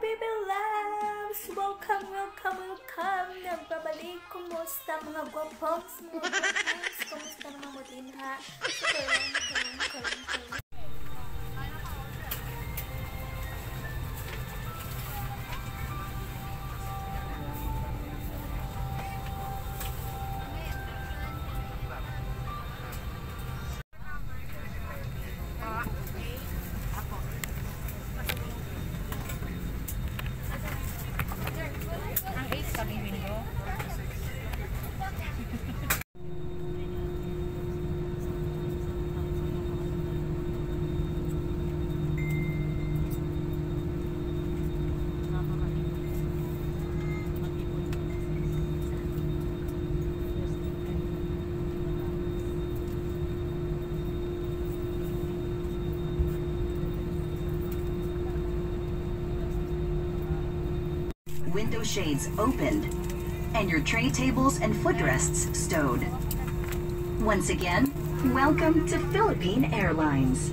baby loves! Welcome, welcome, welcome! Nagbabalik! Kumusta mga gwapongs, mga gwapongs? Kumusta mga mutinha? Kalang, kalang, kalang, window shades opened, and your tray tables and footrests stowed. Once again, welcome to Philippine Airlines.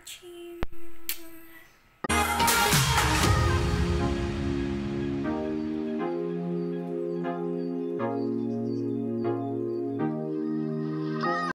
watching.